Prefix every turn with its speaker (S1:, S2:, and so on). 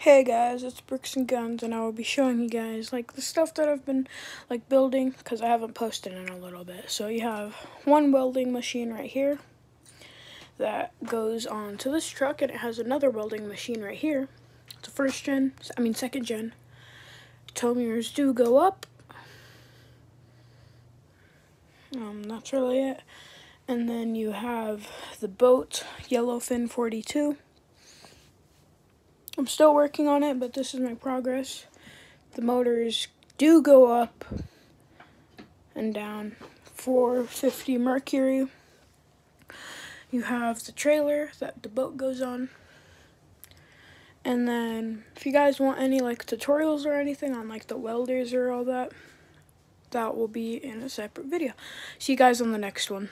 S1: Hey guys, it's Bricks and Guns, and I will be showing you guys like the stuff that I've been like building because I haven't posted in a little bit. So you have one welding machine right here that goes on to this truck, and it has another welding machine right here. It's a first gen, I mean second gen. Tow mirrors do go up. Um, that's really it. And then you have the boat Yellowfin 42. I'm still working on it, but this is my progress. The motors do go up and down 450 mercury. You have the trailer that the boat goes on. And then if you guys want any like tutorials or anything on like the welders or all that, that will be in a separate video. See you guys on the next one.